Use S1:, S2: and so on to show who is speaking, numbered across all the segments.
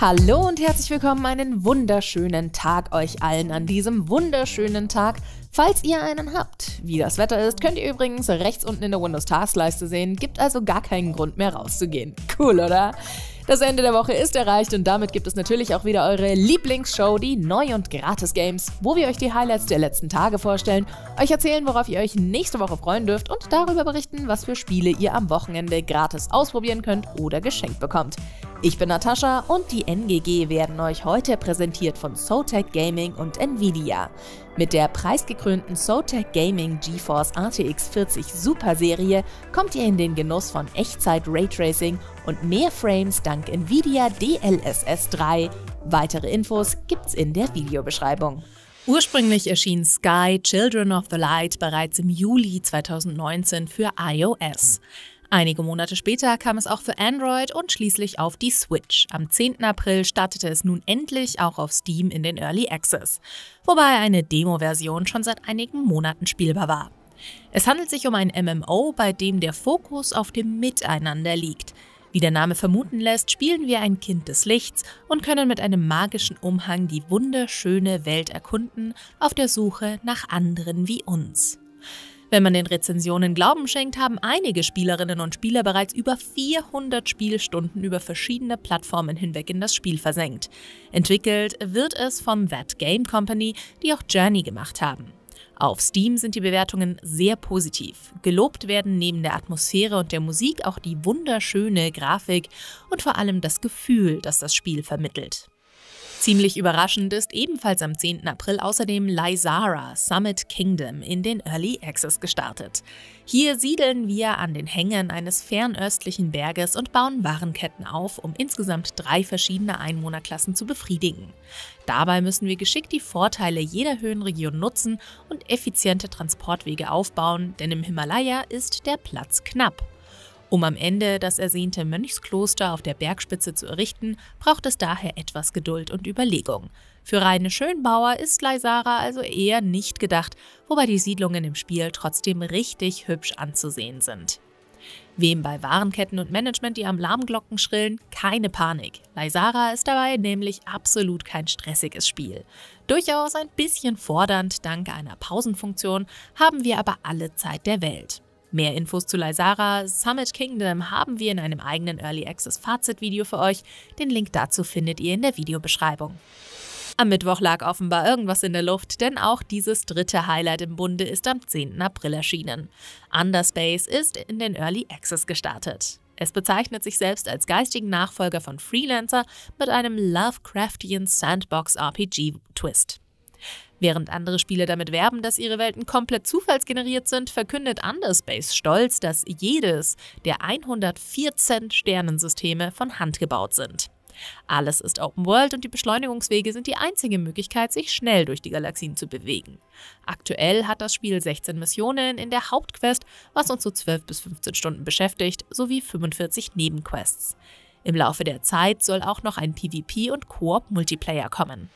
S1: Hallo und herzlich willkommen, einen wunderschönen Tag euch allen an diesem wunderschönen Tag, falls ihr einen habt. Wie das Wetter ist, könnt ihr übrigens rechts unten in der Windows Taskleiste sehen, gibt also gar keinen Grund mehr rauszugehen. Cool, oder? Das Ende der Woche ist erreicht und damit gibt es natürlich auch wieder eure Lieblingsshow, die Neu- und Gratis-Games, wo wir euch die Highlights der letzten Tage vorstellen, euch erzählen, worauf ihr euch nächste Woche freuen dürft und darüber berichten, was für Spiele ihr am Wochenende gratis ausprobieren könnt oder geschenkt bekommt. Ich bin Natascha und die NGG werden euch heute präsentiert von SoTech Gaming und Nvidia. Mit der preisgekrönten SoTech Gaming GeForce RTX 40 Super Serie kommt ihr in den Genuss von Echtzeit Raytracing und mehr Frames dank Nvidia DLSS 3. Weitere Infos gibt's in der Videobeschreibung. Ursprünglich erschien Sky Children of the Light bereits im Juli 2019 für iOS. Einige Monate später kam es auch für Android und schließlich auf die Switch. Am 10. April startete es nun endlich auch auf Steam in den Early Access, wobei eine Demo-Version schon seit einigen Monaten spielbar war. Es handelt sich um ein MMO, bei dem der Fokus auf dem Miteinander liegt. Wie der Name vermuten lässt, spielen wir ein Kind des Lichts und können mit einem magischen Umhang die wunderschöne Welt erkunden, auf der Suche nach anderen wie uns. Wenn man den Rezensionen Glauben schenkt, haben einige Spielerinnen und Spieler bereits über 400 Spielstunden über verschiedene Plattformen hinweg in das Spiel versenkt. Entwickelt wird es von That Game Company, die auch Journey gemacht haben. Auf Steam sind die Bewertungen sehr positiv. Gelobt werden neben der Atmosphäre und der Musik auch die wunderschöne Grafik und vor allem das Gefühl, das das Spiel vermittelt. Ziemlich überraschend ist ebenfalls am 10. April außerdem Lysara Summit Kingdom in den Early Access gestartet. Hier siedeln wir an den Hängen eines fernöstlichen Berges und bauen Warenketten auf, um insgesamt drei verschiedene Einwohnerklassen zu befriedigen. Dabei müssen wir geschickt die Vorteile jeder Höhenregion nutzen und effiziente Transportwege aufbauen, denn im Himalaya ist der Platz knapp. Um am Ende das ersehnte Mönchskloster auf der Bergspitze zu errichten, braucht es daher etwas Geduld und Überlegung. Für reine Schönbauer ist Leisara also eher nicht gedacht, wobei die Siedlungen im Spiel trotzdem richtig hübsch anzusehen sind. Wem bei Warenketten und Management die Alarmglocken schrillen, keine Panik. Leisara ist dabei nämlich absolut kein stressiges Spiel. Durchaus ein bisschen fordernd, dank einer Pausenfunktion, haben wir aber alle Zeit der Welt. Mehr Infos zu Lysara Summit Kingdom haben wir in einem eigenen Early Access Fazit-Video für euch. Den Link dazu findet ihr in der Videobeschreibung. Am Mittwoch lag offenbar irgendwas in der Luft, denn auch dieses dritte Highlight im Bunde ist am 10. April erschienen. Underspace ist in den Early Access gestartet. Es bezeichnet sich selbst als geistigen Nachfolger von Freelancer mit einem Lovecraftian Sandbox-RPG-Twist. Während andere Spiele damit werben, dass ihre Welten komplett zufallsgeneriert sind, verkündet Underspace stolz, dass jedes der 114 Sternensysteme von Hand gebaut sind. Alles ist Open World und die Beschleunigungswege sind die einzige Möglichkeit, sich schnell durch die Galaxien zu bewegen. Aktuell hat das Spiel 16 Missionen in der Hauptquest, was uns so 12 bis 15 Stunden beschäftigt, sowie 45 Nebenquests. Im Laufe der Zeit soll auch noch ein PvP- und Koop-Multiplayer kommen.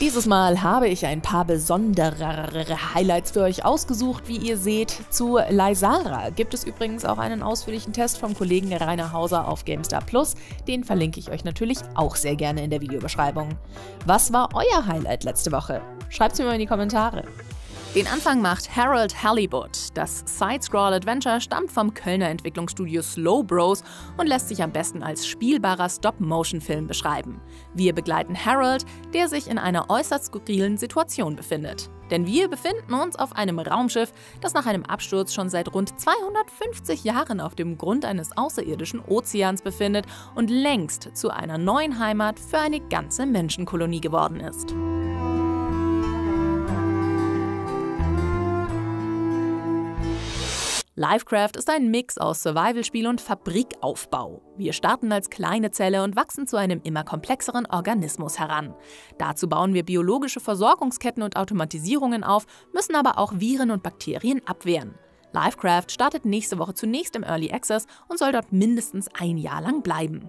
S1: Dieses Mal habe ich ein paar besonderere Highlights für euch ausgesucht, wie ihr seht. Zu Lysara gibt es übrigens auch einen ausführlichen Test vom Kollegen Rainer Hauser auf GameStar Plus. Den verlinke ich euch natürlich auch sehr gerne in der Videobeschreibung. Was war euer Highlight letzte Woche? Schreibt es mir mal in die Kommentare. Den Anfang macht Harold Halibut. Das Side-Scroll-Adventure stammt vom Kölner Entwicklungsstudio Slow Bros und lässt sich am besten als spielbarer Stop-Motion-Film beschreiben. Wir begleiten Harold, der sich in einer äußerst skurrilen Situation befindet. Denn wir befinden uns auf einem Raumschiff, das nach einem Absturz schon seit rund 250 Jahren auf dem Grund eines außerirdischen Ozeans befindet und längst zu einer neuen Heimat für eine ganze Menschenkolonie geworden ist. Livecraft ist ein Mix aus Survival-Spiel und Fabrikaufbau. Wir starten als kleine Zelle und wachsen zu einem immer komplexeren Organismus heran. Dazu bauen wir biologische Versorgungsketten und Automatisierungen auf, müssen aber auch Viren und Bakterien abwehren. Livecraft startet nächste Woche zunächst im Early Access und soll dort mindestens ein Jahr lang bleiben.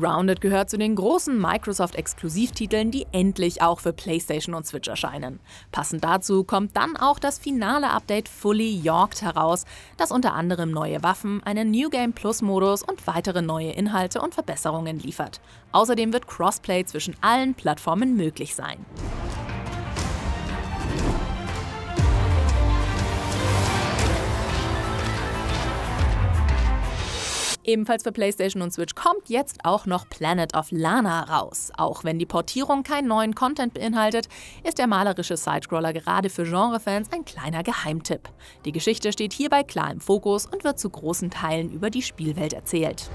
S1: Grounded gehört zu den großen Microsoft-Exklusivtiteln, die endlich auch für PlayStation und Switch erscheinen. Passend dazu kommt dann auch das finale Update Fully Yorked heraus, das unter anderem neue Waffen, einen New Game Plus-Modus und weitere neue Inhalte und Verbesserungen liefert. Außerdem wird Crossplay zwischen allen Plattformen möglich sein. Ebenfalls für PlayStation und Switch kommt jetzt auch noch Planet of Lana raus. Auch wenn die Portierung keinen neuen Content beinhaltet, ist der malerische Sidescroller gerade für Genrefans ein kleiner Geheimtipp. Die Geschichte steht hierbei klar im Fokus und wird zu großen Teilen über die Spielwelt erzählt.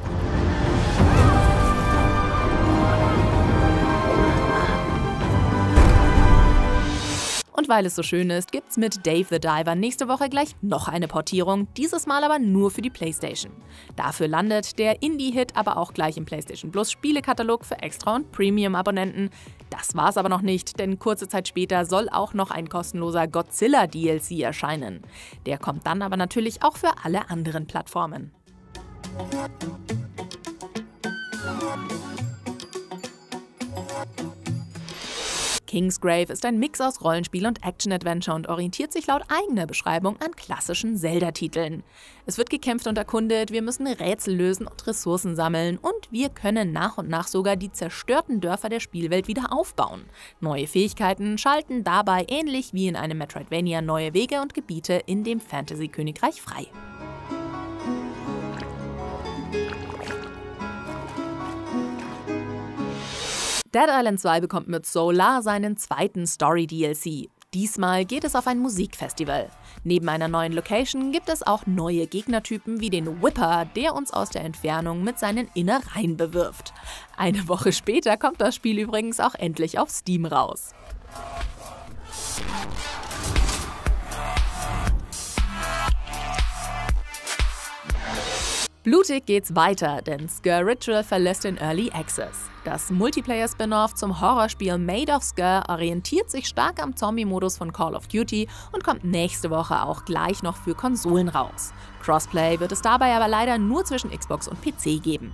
S1: Und weil es so schön ist, gibt's mit Dave the Diver nächste Woche gleich noch eine Portierung, dieses Mal aber nur für die PlayStation. Dafür landet der Indie-Hit aber auch gleich im PlayStation Plus Spielekatalog für Extra- und Premium-Abonnenten. Das war's aber noch nicht, denn kurze Zeit später soll auch noch ein kostenloser Godzilla-DLC erscheinen. Der kommt dann aber natürlich auch für alle anderen Plattformen. Kingsgrave ist ein Mix aus Rollenspiel und Action-Adventure und orientiert sich laut eigener Beschreibung an klassischen Zelda-Titeln. Es wird gekämpft und erkundet, wir müssen Rätsel lösen und Ressourcen sammeln und wir können nach und nach sogar die zerstörten Dörfer der Spielwelt wieder aufbauen. Neue Fähigkeiten schalten dabei ähnlich wie in einem Metroidvania neue Wege und Gebiete in dem Fantasy-Königreich frei. Dead Island 2 bekommt mit Solar seinen zweiten Story-DLC. Diesmal geht es auf ein Musikfestival. Neben einer neuen Location gibt es auch neue Gegnertypen wie den Whipper, der uns aus der Entfernung mit seinen Innereien bewirft. Eine Woche später kommt das Spiel übrigens auch endlich auf Steam raus. Blutig geht's weiter, denn Skir Ritual verlässt den Early Access. Das Multiplayer-Spin-off zum Horrorspiel Made of Skir orientiert sich stark am Zombie-Modus von Call of Duty und kommt nächste Woche auch gleich noch für Konsolen raus. Crossplay wird es dabei aber leider nur zwischen Xbox und PC geben.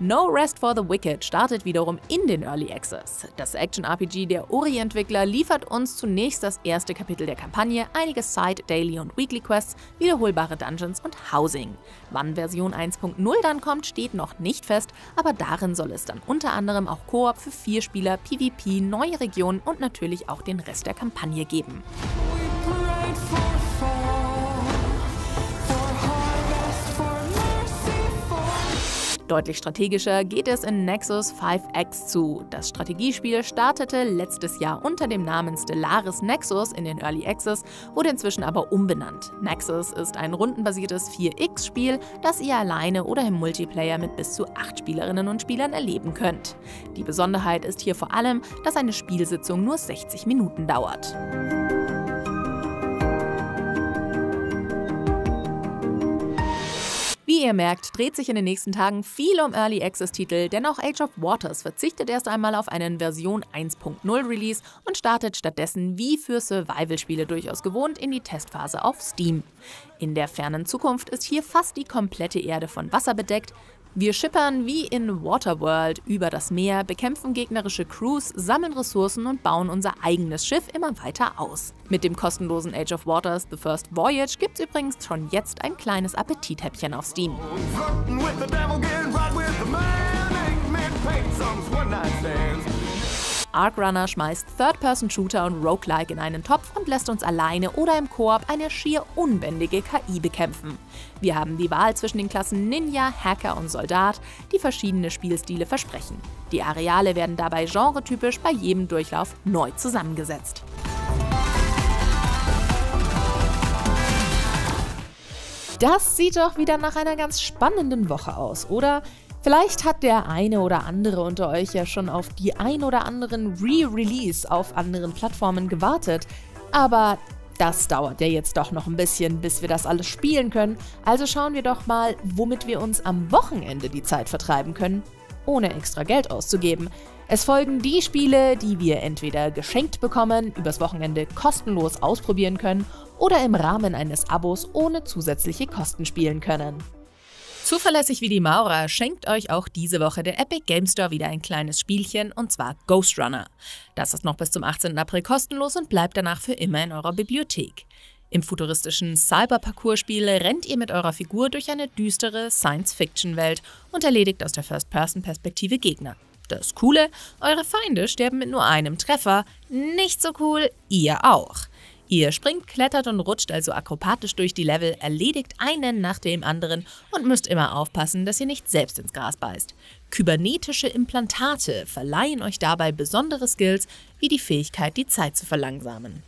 S1: No Rest for the Wicked startet wiederum in den Early Access. Das Action-RPG der Ori-Entwickler liefert uns zunächst das erste Kapitel der Kampagne, einige Side-, Daily- und Weekly-Quests, wiederholbare Dungeons und Housing. Wann Version 1.0 dann kommt, steht noch nicht fest, aber darin soll es dann unter anderem auch Koop für vier Spieler, PvP, neue Regionen und natürlich auch den Rest der Kampagne geben. Deutlich strategischer geht es in Nexus 5X zu. Das Strategiespiel startete letztes Jahr unter dem Namen Stellaris Nexus in den Early Access, wurde inzwischen aber umbenannt. Nexus ist ein rundenbasiertes 4X-Spiel, das ihr alleine oder im Multiplayer mit bis zu 8 Spielerinnen und Spielern erleben könnt. Die Besonderheit ist hier vor allem, dass eine Spielsitzung nur 60 Minuten dauert. Ihr merkt, dreht sich in den nächsten Tagen viel um Early Access Titel, denn auch Age of Waters verzichtet erst einmal auf einen Version 1.0 Release und startet stattdessen wie für Survival-Spiele durchaus gewohnt in die Testphase auf Steam. In der fernen Zukunft ist hier fast die komplette Erde von Wasser bedeckt, wir schippern wie in Waterworld über das Meer, bekämpfen gegnerische Crews, sammeln Ressourcen und bauen unser eigenes Schiff immer weiter aus. Mit dem kostenlosen Age of Waters The First Voyage gibt's übrigens schon jetzt ein kleines Appetithäppchen auf Steam. Arc Runner schmeißt Third-Person-Shooter und Roguelike in einen Topf und lässt uns alleine oder im Koop eine schier unbändige KI bekämpfen. Wir haben die Wahl zwischen den Klassen Ninja, Hacker und Soldat, die verschiedene Spielstile versprechen. Die Areale werden dabei genretypisch bei jedem Durchlauf neu zusammengesetzt. Das sieht doch wieder nach einer ganz spannenden Woche aus, oder? Vielleicht hat der eine oder andere unter euch ja schon auf die ein oder anderen Re-Release auf anderen Plattformen gewartet. Aber das dauert ja jetzt doch noch ein bisschen, bis wir das alles spielen können. Also schauen wir doch mal, womit wir uns am Wochenende die Zeit vertreiben können, ohne extra Geld auszugeben. Es folgen die Spiele, die wir entweder geschenkt bekommen, übers Wochenende kostenlos ausprobieren können oder im Rahmen eines Abos ohne zusätzliche Kosten spielen können. Zuverlässig wie die Maurer schenkt euch auch diese Woche der Epic Game Store wieder ein kleines Spielchen und zwar Ghost Runner. Das ist noch bis zum 18. April kostenlos und bleibt danach für immer in eurer Bibliothek. Im futuristischen Cyber-Parcours-Spiel rennt ihr mit eurer Figur durch eine düstere Science-Fiction-Welt und erledigt aus der First-Person-Perspektive Gegner. Das Coole, eure Feinde sterben mit nur einem Treffer. Nicht so cool, ihr auch. Ihr springt, klettert und rutscht also akrobatisch durch die Level, erledigt einen nach dem anderen und müsst immer aufpassen, dass ihr nicht selbst ins Gras beißt. Kybernetische Implantate verleihen euch dabei besondere Skills wie die Fähigkeit, die Zeit zu verlangsamen.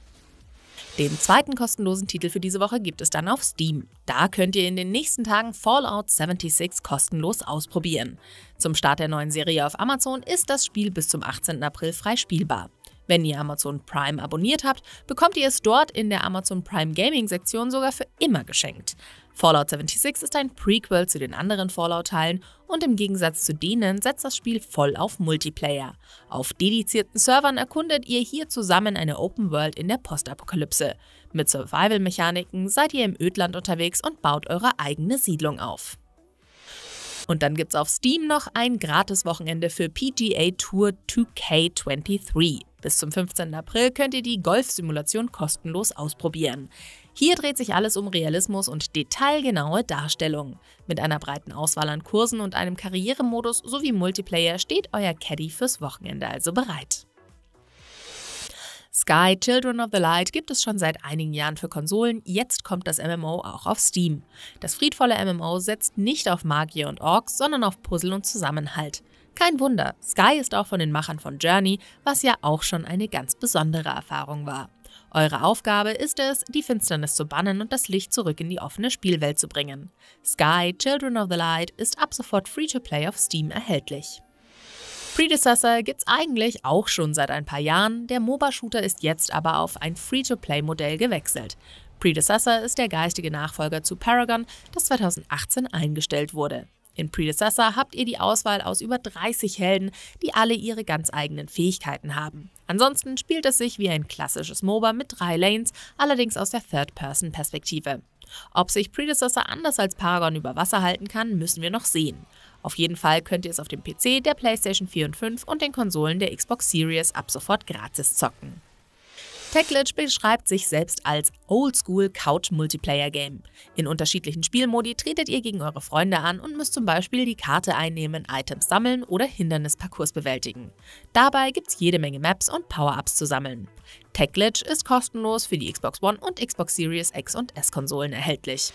S1: Den zweiten kostenlosen Titel für diese Woche gibt es dann auf Steam. Da könnt ihr in den nächsten Tagen Fallout 76 kostenlos ausprobieren. Zum Start der neuen Serie auf Amazon ist das Spiel bis zum 18. April frei spielbar. Wenn ihr Amazon Prime abonniert habt, bekommt ihr es dort in der Amazon Prime Gaming Sektion sogar für immer geschenkt. Fallout 76 ist ein Prequel zu den anderen Fallout-Teilen und im Gegensatz zu denen setzt das Spiel voll auf Multiplayer. Auf dedizierten Servern erkundet ihr hier zusammen eine Open World in der Postapokalypse. Mit Survival-Mechaniken seid ihr im Ödland unterwegs und baut eure eigene Siedlung auf. Und dann gibt's auf Steam noch ein Gratis-Wochenende für PGA Tour 2K23. Bis zum 15. April könnt ihr die Golfsimulation kostenlos ausprobieren. Hier dreht sich alles um Realismus und detailgenaue Darstellung. Mit einer breiten Auswahl an Kursen und einem Karrieremodus sowie Multiplayer steht euer Caddy fürs Wochenende also bereit. Sky Children of the Light gibt es schon seit einigen Jahren für Konsolen, jetzt kommt das MMO auch auf Steam. Das friedvolle MMO setzt nicht auf Magier und Orks, sondern auf Puzzle und Zusammenhalt. Kein Wunder, Sky ist auch von den Machern von Journey, was ja auch schon eine ganz besondere Erfahrung war. Eure Aufgabe ist es, die Finsternis zu bannen und das Licht zurück in die offene Spielwelt zu bringen. Sky Children of the Light ist ab sofort Free-to-Play auf Steam erhältlich. Predecessor gibt's eigentlich auch schon seit ein paar Jahren, der MOBA-Shooter ist jetzt aber auf ein Free-to-Play-Modell gewechselt. Predecessor ist der geistige Nachfolger zu Paragon, das 2018 eingestellt wurde. In Predecessor habt ihr die Auswahl aus über 30 Helden, die alle ihre ganz eigenen Fähigkeiten haben. Ansonsten spielt es sich wie ein klassisches MOBA mit drei Lanes, allerdings aus der Third-Person-Perspektive. Ob sich Predecessor anders als Paragon über Wasser halten kann, müssen wir noch sehen. Auf jeden Fall könnt ihr es auf dem PC, der PlayStation 4 und 5 und den Konsolen der Xbox Series ab sofort gratis zocken. Techglitch beschreibt sich selbst als Oldschool Couch Multiplayer Game. In unterschiedlichen Spielmodi tretet ihr gegen eure Freunde an und müsst zum Beispiel die Karte einnehmen, Items sammeln oder Hindernisparcours bewältigen. Dabei gibt's jede Menge Maps und Power-Ups zu sammeln. Techglitch ist kostenlos für die Xbox One und Xbox Series X und S Konsolen erhältlich.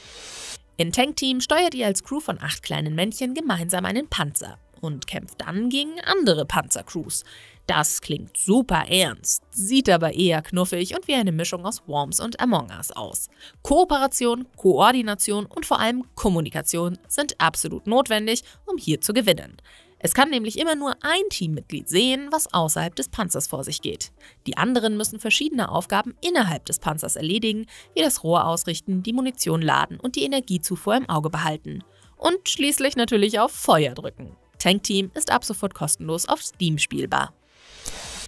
S1: In Tank Team steuert ihr als Crew von acht kleinen Männchen gemeinsam einen Panzer und kämpft dann gegen andere Panzercrews. Das klingt super ernst, sieht aber eher knuffig und wie eine Mischung aus Worms und Among Us aus. Kooperation, Koordination und vor allem Kommunikation sind absolut notwendig, um hier zu gewinnen. Es kann nämlich immer nur ein Teammitglied sehen, was außerhalb des Panzers vor sich geht. Die anderen müssen verschiedene Aufgaben innerhalb des Panzers erledigen, wie das Rohr ausrichten, die Munition laden und die Energiezufuhr im Auge behalten. Und schließlich natürlich auf Feuer drücken. Tank Team ist ab sofort kostenlos auf Steam spielbar.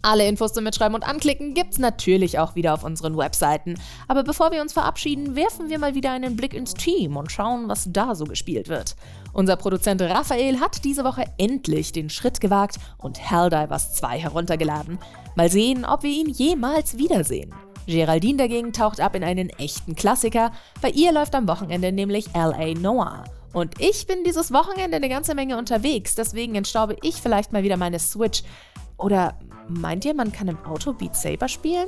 S1: Alle Infos zum Mitschreiben und Anklicken gibt's natürlich auch wieder auf unseren Webseiten. Aber bevor wir uns verabschieden, werfen wir mal wieder einen Blick ins Team und schauen, was da so gespielt wird. Unser Produzent Raphael hat diese Woche endlich den Schritt gewagt und Helldivers 2 heruntergeladen. Mal sehen, ob wir ihn jemals wiedersehen. Geraldine dagegen taucht ab in einen echten Klassiker. Bei ihr läuft am Wochenende nämlich LA Noir. Und ich bin dieses Wochenende eine ganze Menge unterwegs, deswegen entstaube ich vielleicht mal wieder meine Switch. Oder Meint ihr, man kann im Auto Beat Saber spielen?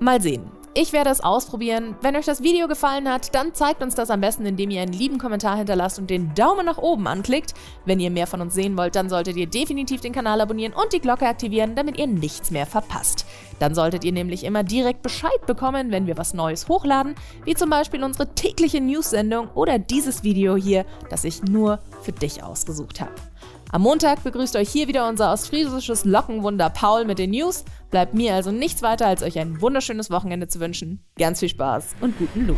S1: Mal sehen. Ich werde es ausprobieren. Wenn euch das Video gefallen hat, dann zeigt uns das am besten, indem ihr einen lieben Kommentar hinterlasst und den Daumen nach oben anklickt. Wenn ihr mehr von uns sehen wollt, dann solltet ihr definitiv den Kanal abonnieren und die Glocke aktivieren, damit ihr nichts mehr verpasst. Dann solltet ihr nämlich immer direkt Bescheid bekommen, wenn wir was Neues hochladen, wie zum Beispiel unsere tägliche News-Sendung oder dieses Video hier, das ich nur für dich ausgesucht habe. Am Montag begrüßt euch hier wieder unser ostfriesisches Lockenwunder Paul mit den News. Bleibt mir also nichts weiter, als euch ein wunderschönes Wochenende zu wünschen. Ganz viel Spaß und guten Loot.